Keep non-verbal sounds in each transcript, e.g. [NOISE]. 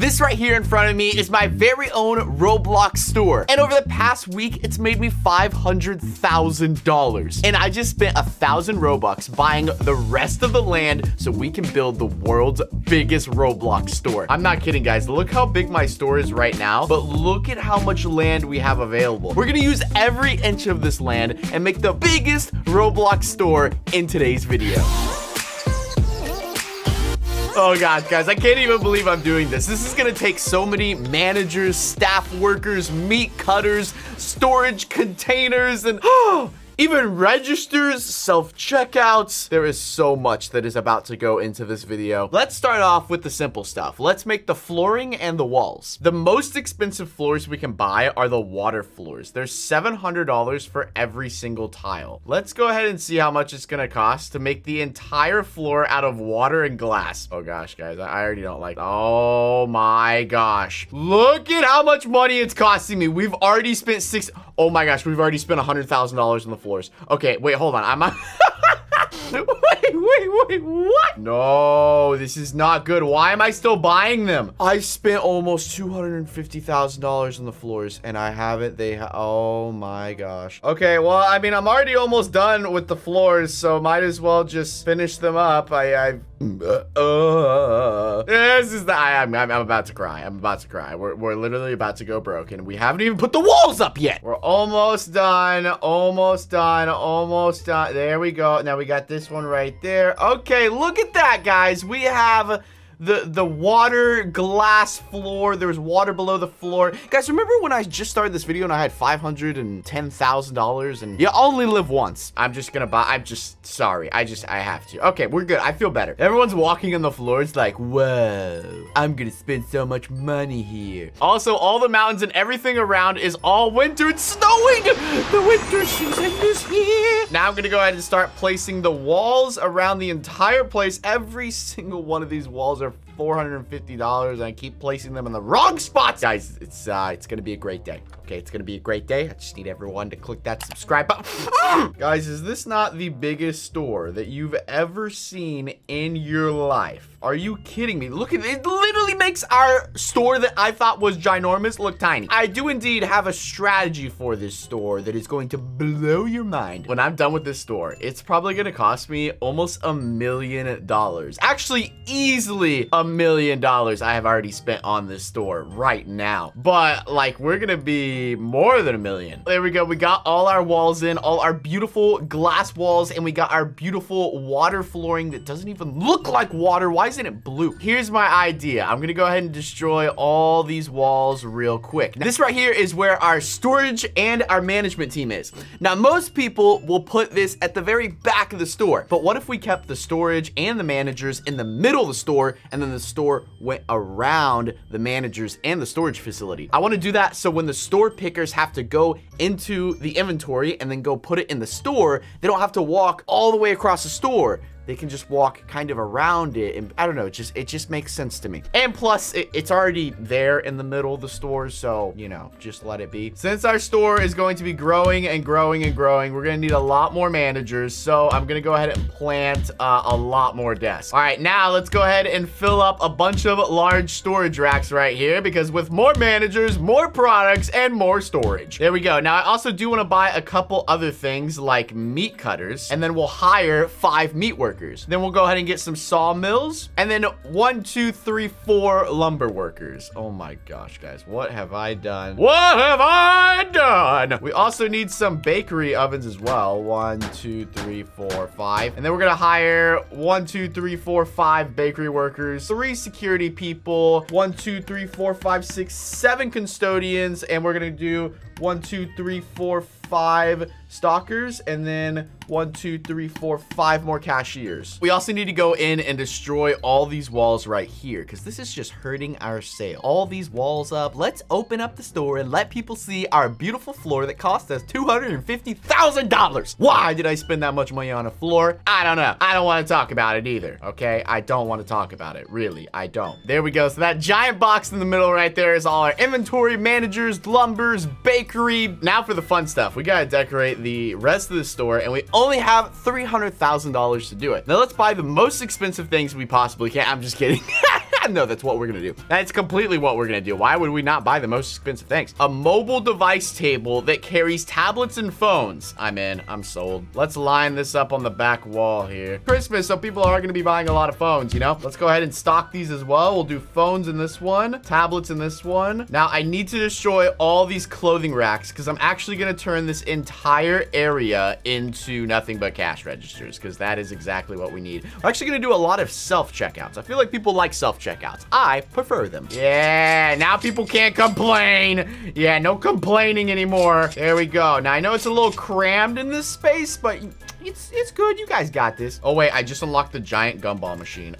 This right here in front of me is my very own Roblox store. And over the past week, it's made me $500,000. And I just spent a thousand Robux buying the rest of the land so we can build the world's biggest Roblox store. I'm not kidding, guys. Look how big my store is right now, but look at how much land we have available. We're gonna use every inch of this land and make the biggest Roblox store in today's video. Oh god, guys, I can't even believe I'm doing this. This is gonna take so many managers, staff workers, meat cutters, storage containers, and [GASPS] oh, even registers, self-checkouts. There is so much that is about to go into this video. Let's start off with the simple stuff. Let's make the flooring and the walls. The most expensive floors we can buy are the water floors. There's $700 for every single tile. Let's go ahead and see how much it's gonna cost to make the entire floor out of water and glass. Oh gosh, guys, I already don't like, oh my gosh. Look at how much money it's costing me. We've already spent six, oh my gosh, we've already spent $100,000 on the floors. Okay, wait, hold on. I'm... [LAUGHS] wait, wait, wait, what? No, this is not good. Why am I still buying them? I spent almost $250,000 on the floors and I haven't. They, ha oh my gosh. Okay, well, I mean, I'm already almost done with the floors, so might as well just finish them up. I, I, uh, uh, this is the, I, am I'm, I'm about to cry. I'm about to cry. We're, we're literally about to go broke and we haven't even put the walls up yet. We're almost done, almost done, almost done. There we go. Now we got this one right there. Okay, look at that, guys. We have the the water glass floor. There's water below the floor. Guys, remember when I just started this video and I had $510,000 and you only live once. I'm just gonna buy, I'm just sorry. I just, I have to. Okay, we're good. I feel better. Everyone's walking on the floor. It's like, whoa, I'm gonna spend so much money here. Also, all the mountains and everything around is all winter. It's snowing. The winter season is here. Now I'm gonna go ahead and start placing the walls around the entire place. Every single one of these walls are of $450 and I keep placing them in the wrong spots. Guys, it's uh, it's gonna be a great day. Okay, it's gonna be a great day. I just need everyone to click that subscribe button. [SNIFFS] Guys, is this not the biggest store that you've ever seen in your life? Are you kidding me? Look at it. literally makes our store that I thought was ginormous look tiny. I do indeed have a strategy for this store that is going to blow your mind. When I'm done with this store, it's probably gonna cost me almost a million dollars. Actually, easily a million dollars I have already spent on this store right now. But like, we're gonna be more than a million. There we go. We got all our walls in, all our beautiful glass walls, and we got our beautiful water flooring that doesn't even look like water. Why isn't it blue? Here's my idea. I'm gonna go ahead and destroy all these walls real quick. Now, this right here is where our storage and our management team is. Now, most people will put this at the very back of the store, but what if we kept the storage and the managers in the middle of the store and then the store went around the managers and the storage facility. I wanna do that so when the store pickers have to go into the inventory and then go put it in the store, they don't have to walk all the way across the store they can just walk kind of around it and I don't know it just it just makes sense to me. And plus it, it's already there in the middle of the store so you know just let it be. Since our store is going to be growing and growing and growing we're gonna need a lot more managers so I'm gonna go ahead and plant uh, a lot more desks. All right now let's go ahead and fill up a bunch of large storage racks right here because with more managers more products and more storage. There we go. Now I also do want to buy a couple other things like meat cutters and then we'll hire five meat workers workers. Then we'll go ahead and get some sawmills. And then one, two, three, four lumber workers. Oh my gosh, guys. What have I done? What have I done? We also need some bakery ovens as well. One, two, three, four, five. And then we're gonna hire one, two, three, four, five bakery workers, three security people, one, two, three, four, five, six, seven custodians. And we're gonna do one, two, three, four, five stalkers, and then one, two, three, four, five more cashiers. We also need to go in and destroy all these walls right here because this is just hurting our sale. All these walls up. Let's open up the store and let people see our beautiful floor that cost us $250,000. Why did I spend that much money on a floor? I don't know. I don't want to talk about it either, okay? I don't want to talk about it, really. I don't. There we go. So that giant box in the middle right there is all our inventory, managers, lumbers, bakery. Now for the fun stuff. We got to decorate the rest of the store, and we only have $300,000 to do it. Now let's buy the most expensive things we possibly can. I'm just kidding. [LAUGHS] Yeah, no, that's what we're gonna do. That's completely what we're gonna do. Why would we not buy the most expensive things? A mobile device table that carries tablets and phones. I'm in. I'm sold. Let's line this up on the back wall here. Christmas, so people are gonna be buying a lot of phones, you know? Let's go ahead and stock these as well. We'll do phones in this one, tablets in this one. Now, I need to destroy all these clothing racks because I'm actually gonna turn this entire area into nothing but cash registers because that is exactly what we need. We're actually gonna do a lot of self-checkouts. I feel like people like self-checkouts. I prefer them. Yeah, now people can't complain. Yeah, no complaining anymore. There we go. Now, I know it's a little crammed in this space, but it's it's good. You guys got this. Oh, wait. I just unlocked the giant gumball machine.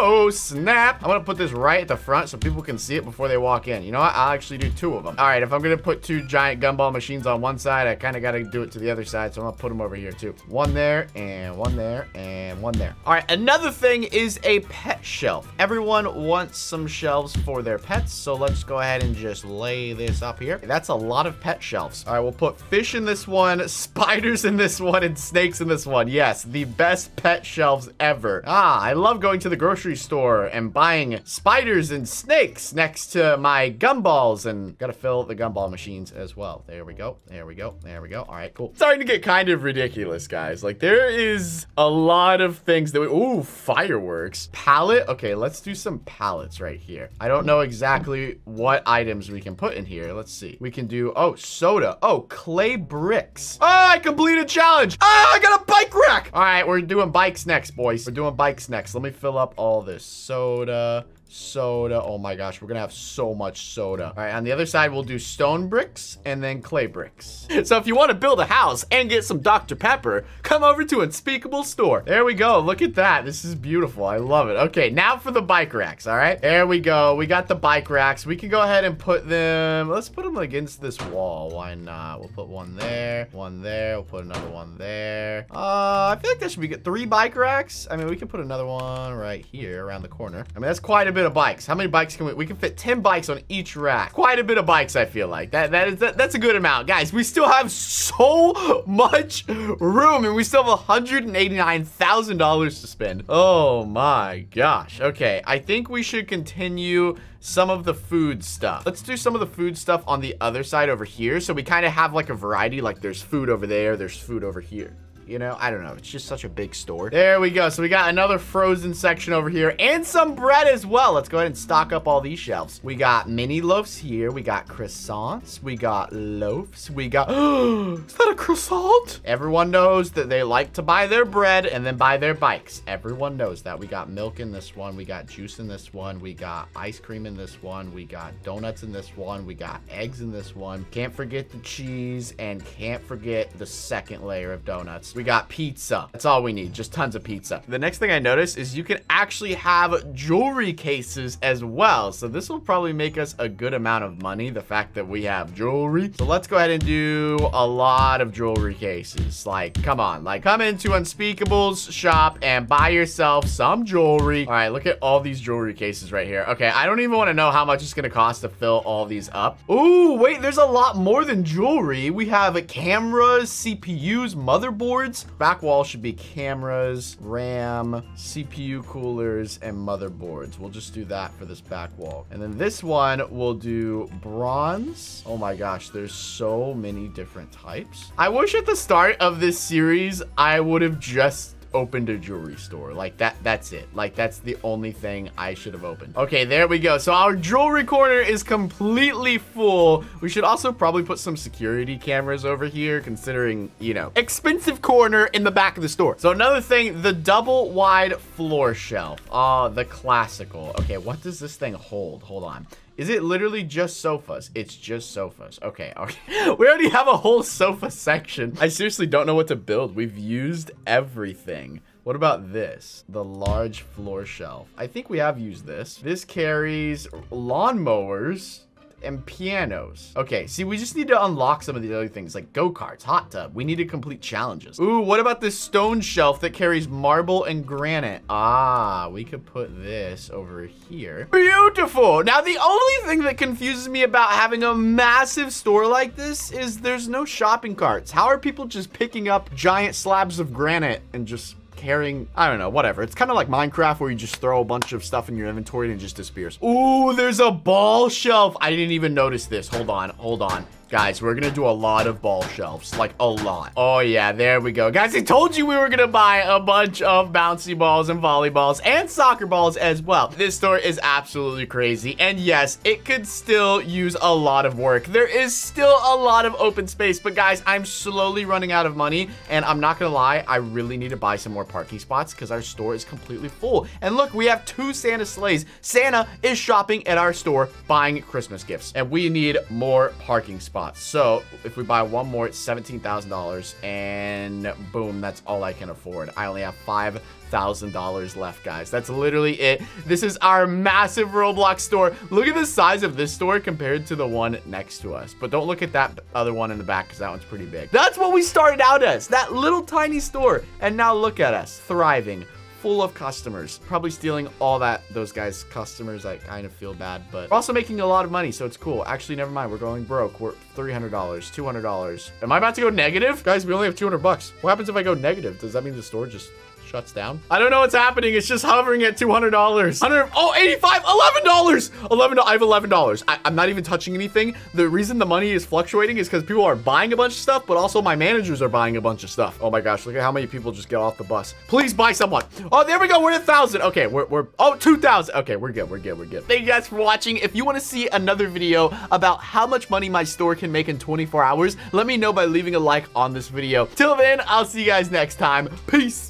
Oh, snap. I'm to put this right at the front so people can see it before they walk in. You know what? I'll actually do two of them. All right. If I'm going to put two giant gumball machines on one side, I kind of got to do it to the other side. So I'm to put them over here too. One there and one there and one there. All right. Another thing is a pet shelf. Everyone wants some shelves for their pets. So let's go ahead and just lay this up here. That's a lot of pet shelves. All right. We'll put fish in this one, [LAUGHS] spider spiders in this one and snakes in this one. Yes, the best pet shelves ever. Ah, I love going to the grocery store and buying spiders and snakes next to my gumballs and gotta fill the gumball machines as well. There we go. There we go. There we go. All right, cool. Starting to get kind of ridiculous, guys. Like there is a lot of things that we, ooh, fireworks. Pallet. Okay, let's do some pallets right here. I don't know exactly what items we can put in here. Let's see. We can do, oh, soda. Oh, clay bricks. Oh, I can completed challenge. Ah, I got a bike rack. All right, we're doing bikes next, boys. We're doing bikes next. Let me fill up all this soda soda. Oh my gosh, we're gonna have so much soda. All right, on the other side, we'll do stone bricks and then clay bricks. [LAUGHS] So if you want to build a house and get some Dr. Pepper, come over to Unspeakable Store. There we go. Look at that. This is beautiful. I love it. Okay, now for the bike racks, all right? There we go. We got the bike racks. We can go ahead and put them, let's put them against this wall. Why not? We'll put one there, one there. We'll put another one there. Uh, I feel like that should be. Three bike racks. I mean, we can put another one right here around the corner. I mean, that's quite a bit of bikes. How many bikes can we? We can fit 10 bikes on each rack. Quite a bit of bikes, I feel like. That that is that, that's a good amount. Guys, we still have so [LAUGHS] much room and we still have $189,000 to spend. Oh my gosh. Okay, I think we should continue some of the food stuff. Let's do some of the food stuff on the other side over here. So we kind of have like a variety, like there's food over there, there's food over here you know? I don't know. It's just such a big store. There we go. So we got another frozen section over here and some bread as well. Let's go ahead and stock up all these shelves. We got mini loaves here. We got croissants. We got loaves. We got... [GASPS] Is that a croissant? Everyone knows that they like to buy their bread and then buy their bikes. Everyone knows that. We got milk in this one. We got juice in this one. We got ice cream in this one. We got donuts in this one. We got eggs in this one. Can't forget the cheese and can't forget the second layer of donuts. We got pizza. That's all we need, just tons of pizza. The next thing I noticed is you can actually have jewelry cases as well. So this will probably make us a good amount of money, the fact that we have jewelry. So let's go ahead and do a lot of jewelry cases. Like, come on, like come into Unspeakable's shop and buy yourself some jewelry. All right, look at all these jewelry cases right here. Okay, I don't even want to know how much it's to cost to fill all these up. Ooh, wait, there's a lot more than jewelry. We have cameras, CPUs, motherboards, boards. Back wall should be cameras, RAM, CPU coolers, and motherboards. We'll just do that for this back wall. And then this one we'll do bronze. Oh my gosh, there's so many different types. I wish at the start of this series, I would have just opened a jewelry store. Like that, that's it. Like that's the only thing I should have opened. Okay, there we go. So our jewelry corner is completely full. We should also probably put some security cameras over here considering, you know, expensive corner in the back of the store. So another thing, the double wide floor shelf. Oh, the classical. Okay, what does this thing hold? Hold on. Is it literally just sofas? It's just sofas. Okay, okay. [LAUGHS] we already have a whole sofa section. I seriously don't know what to build. We've used everything. What about this? The large floor shelf. I think we have used this. This carries lawnmowers and pianos. Okay, see, we just need to unlock some of the other things like go-karts, hot tub. We need to complete challenges. Ooh, what about this stone shelf that carries marble and granite? Ah, we could put this over here. Beautiful. Now, the only thing that confuses me about having a massive store like this is there's no shopping carts. How are people just picking up giant slabs of granite and just carrying, I don't know, whatever. It's kind of like Minecraft where you just throw a bunch of stuff in your inventory and it just disappears. Ooh, there's a ball shelf. I didn't even notice this. Hold on, hold on. Guys, we're gonna do a lot of ball shelves, like a lot. Oh yeah, there we go. Guys, I told you we were gonna buy a bunch of bouncy balls and volleyballs and soccer balls as well. This store is absolutely crazy. And yes, it could still use a lot of work. There is still a lot of open space, but guys, I'm slowly running out of money. And I'm not gonna lie, I really need to buy some more parking spots because our store is completely full. And look, we have two Santa sleighs. Santa is shopping at our store buying Christmas gifts. And we need more parking spots spots. So if we buy one more, it's $17,000 and boom, that's all I can afford. I only have $5,000 left, guys. That's literally it. This is our massive Roblox store. Look at the size of this store compared to the one next to us. But don't look at that other one in the back because that one's pretty big. That's what we started out as, that little tiny store. And now look at us, thriving full of customers. Probably stealing all that, those guys' customers. I kind of feel bad, but we're also making a lot of money, so it's cool. Actually, never mind. We're going broke. We're $300, $200. Am I about to go negative? Guys, we only have 200 bucks. What happens if I go negative? Does that mean the store just shuts down. I don't know what's happening. It's just hovering at $200. 100, oh, 85, $11. 11, I have $11. I, I'm not even touching anything. The reason the money is fluctuating is because people are buying a bunch of stuff, but also my managers are buying a bunch of stuff. Oh my gosh, look at how many people just get off the bus. Please buy someone. Oh, there we go. We're at 1,000. Okay, we're, we're, oh, 2,000. Okay, we're good. We're good. We're good. Thank you guys for watching. If you want to see another video about how much money my store can make in 24 hours, let me know by leaving a like on this video. Till then, I'll see you guys next time. Peace.